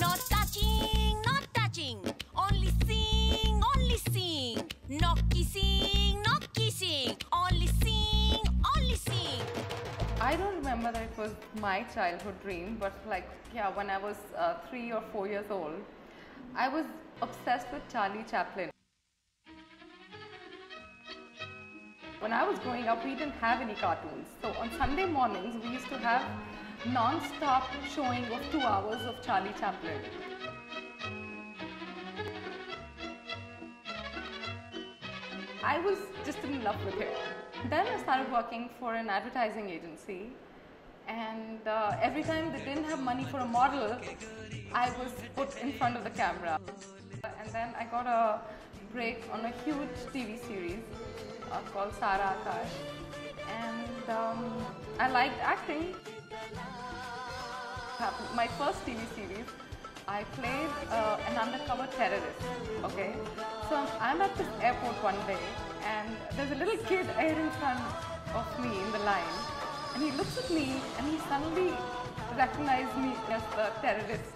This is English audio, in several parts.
Not touching, only sing, only sing. No kissing. That it was my childhood dream, but like, yeah, when I was uh, three or four years old, I was obsessed with Charlie Chaplin. When I was growing up, we didn't have any cartoons. So on Sunday mornings, we used to have non-stop showing of two hours of Charlie Chaplin. I was just in love with him. Then I started working for an advertising agency, and uh, every time they didn't have money for a model, I was put in front of the camera. And then I got a break on a huge TV series uh, called Sara Akash, and um, I liked acting. My first TV series, I played uh, an undercover terrorist. Okay, so I'm at this airport one day, and there's a little kid air in front of me in the line, and he looks at me, and he suddenly recognized me as the terrorist.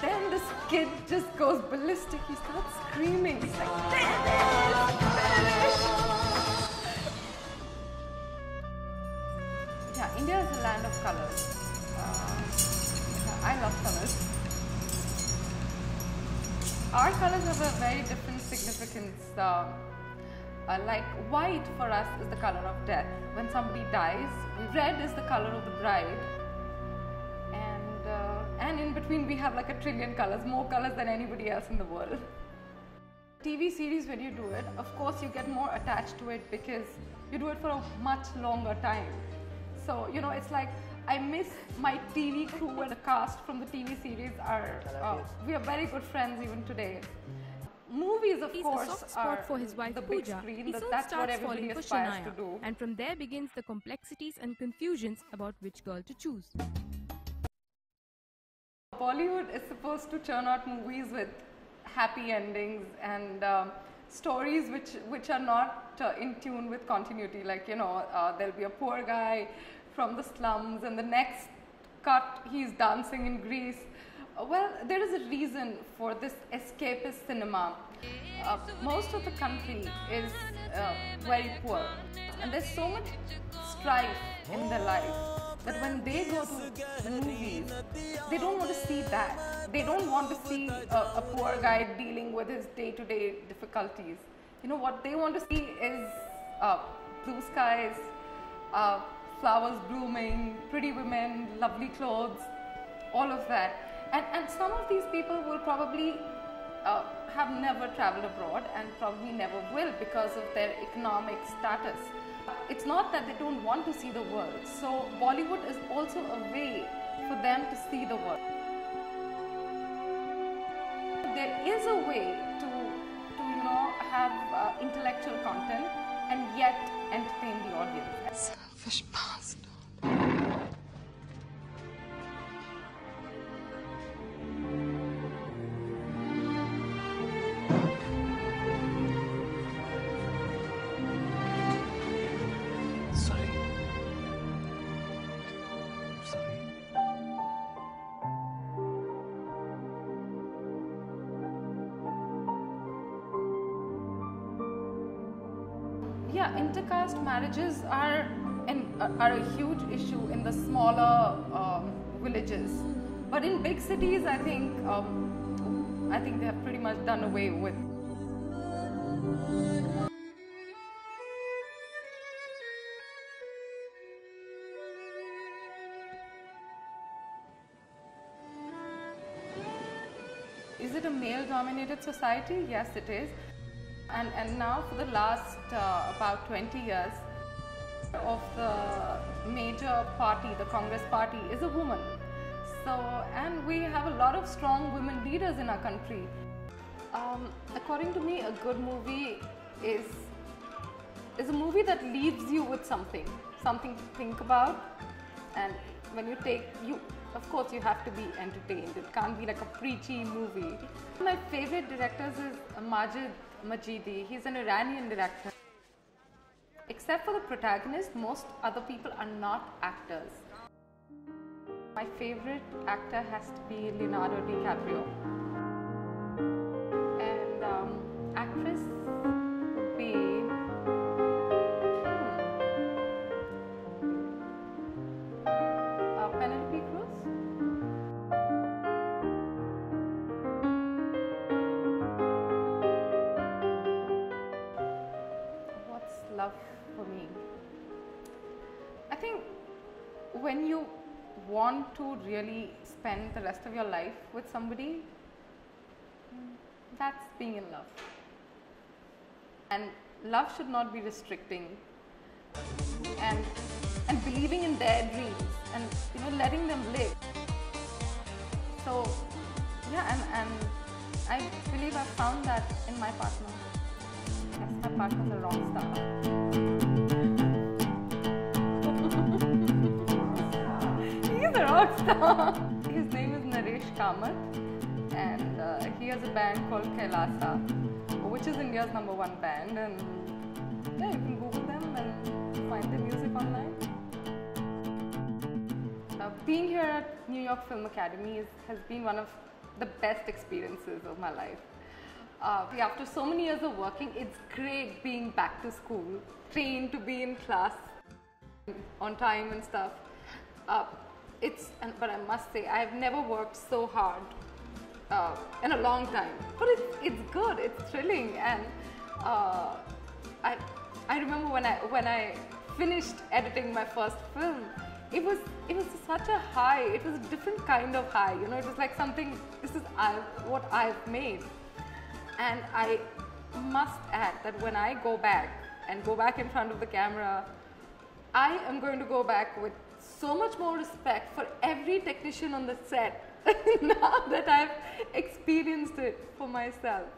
Then this kid just goes ballistic. He starts screaming. He's like, "Terrorist! Terrorist!" Yeah, India is a land of colors. Uh, I love colors. Our colors have a very different significance. Uh, uh, like white for us is the color of death. When somebody dies, red is the color of the bride. And, uh, and in between, we have like a trillion colors, more colors than anybody else in the world. TV series, when you do it, of course, you get more attached to it because you do it for a much longer time. So, you know, it's like I miss my TV crew and the cast from the TV series are, uh, we are very good friends even today. Movies, of He's course, a soft spot are for his wife the big Pooja. screen. He soon that's what starts falling for Shania, do. and from there begins the complexities and confusions about which girl to choose. Bollywood is supposed to churn out movies with happy endings and um, stories which which are not uh, in tune with continuity. Like you know, uh, there'll be a poor guy from the slums, and the next cut he's dancing in Greece. Well, there is a reason for this escapist cinema. Uh, most of the country is uh, very poor, and there's so much strife in their life that when they go to the movies, they don't want to see that. They don't want to see a, a poor guy dealing with his day-to-day difficulties. You know what they want to see is uh, blue skies, uh, flowers blooming, pretty women, lovely clothes, all of that. And and some of these people will probably uh, have never traveled abroad and probably never will because of their economic status. It's not that they don't want to see the world. So Bollywood is also a way for them to see the world. There is a way to, to you know, have uh, intellectual content and yet entertain the audience. Selfish bastard. Intercaste marriages are are a huge issue in the smaller um, villages, but in big cities, I think um, I think they have pretty much done away with. Is it a male-dominated society? Yes, it is. And, and now for the last uh, about 20 years of the major party, the Congress party, is a woman. So, and we have a lot of strong women leaders in our country. Um, according to me, a good movie is is a movie that leaves you with something, something to think about. And when you take, you, of course, you have to be entertained. It can't be like a preachy movie. My favorite directors is Majid Majidi. He's an Iranian director. Except for the protagonist, most other people are not actors. My favorite actor has to be Leonardo DiCaprio. When you want to really spend the rest of your life with somebody, that's being in love. And love should not be restricting. And and believing in their dreams and you know letting them live. So yeah, and, and I believe I found that in my partner. Yes, my partner's a rock star. His name is Naresh Kamath, and uh, he has a band called Kailasa, which is India's number one band. And yeah, you can Google them and find their music online. Uh, being here at New York Film Academy is, has been one of the best experiences of my life. Uh, after so many years of working, it's great being back to school, trained to be in class on time and stuff. Uh, it's, and, but I must say, I've never worked so hard uh, in a long time. But it's, it's good, it's thrilling, and uh, I, I remember when I when I finished editing my first film, it was it was such a high. It was a different kind of high. You know, it was like something. This is I what I've made, and I must add that when I go back and go back in front of the camera, I am going to go back with so much more respect for every technician on the set now that I've experienced it for myself.